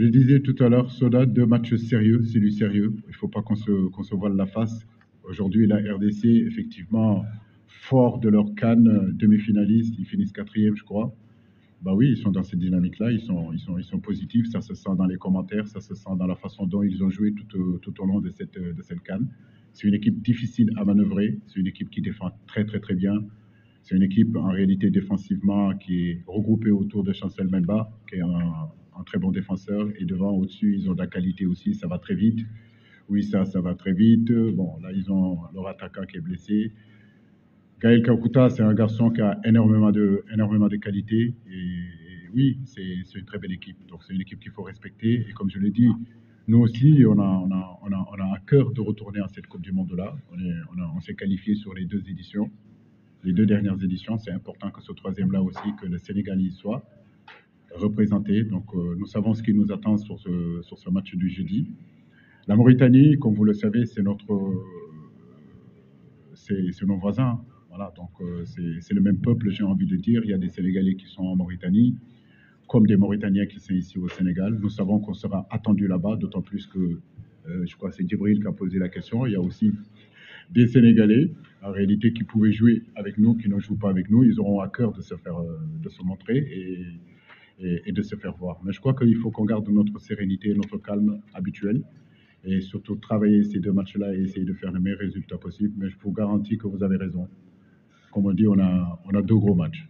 Je disais tout à l'heure, Soda, deux matchs sérieux, c'est du sérieux. Il ne faut pas qu'on se, voile la face. Aujourd'hui, la RDC, effectivement, fort de leur canne, demi-finaliste, ils finissent quatrième, je crois. Bah oui, ils sont dans cette dynamique-là, ils sont, positifs, ça se sent dans les commentaires, ça se sent dans la façon dont ils ont joué tout, tout au long de cette, de cette canne. C'est une équipe difficile à manœuvrer, c'est une équipe qui défend très très très bien. C'est une équipe en réalité défensivement qui est regroupée autour de Chancel Memba, qui est un, un très bon défenseur. Et devant, au-dessus, ils ont de la qualité aussi, ça va très vite. Oui, ça, ça va très vite. Bon, là, ils ont leur attaquant qui est blessé. Gaël Kakuta, c'est un garçon qui a énormément de, énormément de qualité. Et, oui, c'est une très belle équipe. Donc, c'est une équipe qu'il faut respecter. Et comme je l'ai dit, nous aussi, on a, on, a, on, a, on a, à cœur de retourner à cette Coupe du Monde-là. On s'est on s'est qualifié sur les deux éditions, les deux dernières éditions. C'est important que ce troisième-là aussi, que le Sénégal y soit représenté. Donc, euh, nous savons ce qui nous attend sur ce, match du jeudi. La Mauritanie, comme vous le savez, c'est notre, c'est nos voisins. Voilà, donc euh, c'est le même peuple, j'ai envie de dire. Il y a des Sénégalais qui sont en Mauritanie, comme des Mauritaniens qui sont ici au Sénégal. Nous savons qu'on sera attendu là-bas, d'autant plus que, euh, je crois que c'est Djibril qui a posé la question. Il y a aussi des Sénégalais, en réalité, qui pouvaient jouer avec nous, qui ne jouent pas avec nous. Ils auront à cœur de se montrer et, de se faire voir. Mais je crois qu'il faut qu'on garde notre sérénité, notre calme habituel et surtout travailler ces deux matchs-là et essayer de faire le meilleur résultat possible. Mais je vous garantis que vous avez raison. Comme on dit, on a, on a deux gros matchs.